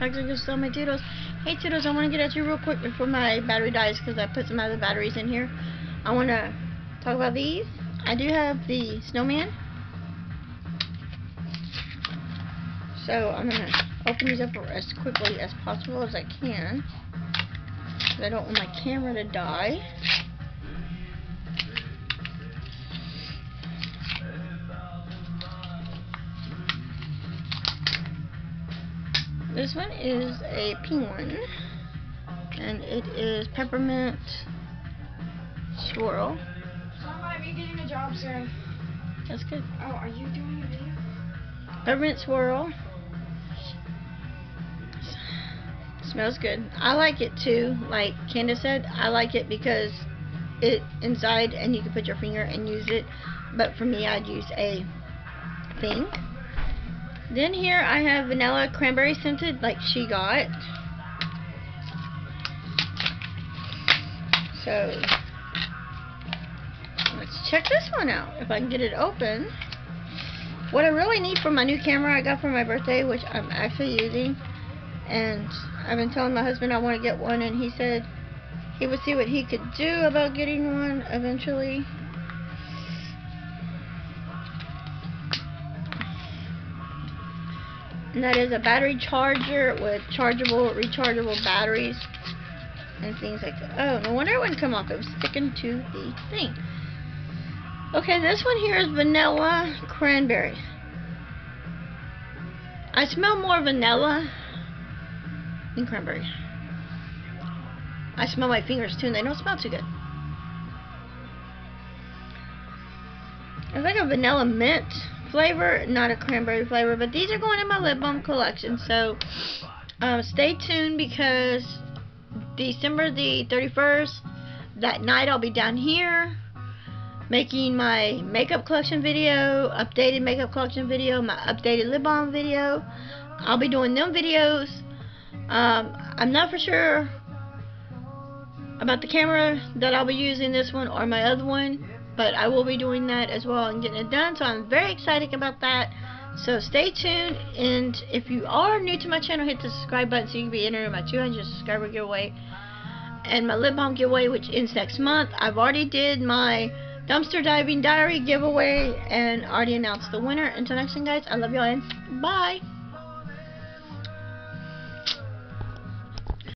I'm actually, just sell my Toodles. Hey Toodles, I want to get at you real quick before my battery dies because I put some other batteries in here. I want to talk about these. I do have the snowman. So I'm going to open these up as quickly as possible as I can. I don't want my camera to die. This one is a pink one, and it is peppermint swirl. So I might be getting a job soon. That's good. Oh, are you doing a video? Peppermint swirl. Smells good. I like it too. Like Candace said, I like it because it inside and you can put your finger and use it. But for me, I'd use a thing. Then here I have vanilla cranberry scented like she got. So let's check this one out if I can get it open. What I really need for my new camera I got for my birthday, which I'm actually using, and I've been telling my husband I want to get one, and he said he would see what he could do about getting one eventually. And that is a battery charger with chargeable, rechargeable batteries and things like that. Oh, no wonder it wouldn't come off. It was sticking to the thing. Okay, this one here is vanilla cranberry. I smell more vanilla than cranberry. I smell my fingers too, and they don't smell too good. It's like a vanilla mint flavor, not a cranberry flavor, but these are going in my lip balm collection, so um, stay tuned because December the 31st, that night I'll be down here making my makeup collection video, updated makeup collection video, my updated lip balm video. I'll be doing them videos. Um, I'm not for sure about the camera that I'll be using this one or my other one, but I will be doing that as well and getting it done. So I'm very excited about that. So stay tuned, and if you are new to my channel, hit the subscribe button so you can be entered in my 200 subscriber giveaway and my lip balm giveaway, which ends next month. I've already did my dumpster diving diary giveaway and already announced the winner. Until next time, guys, I love y'all and bye.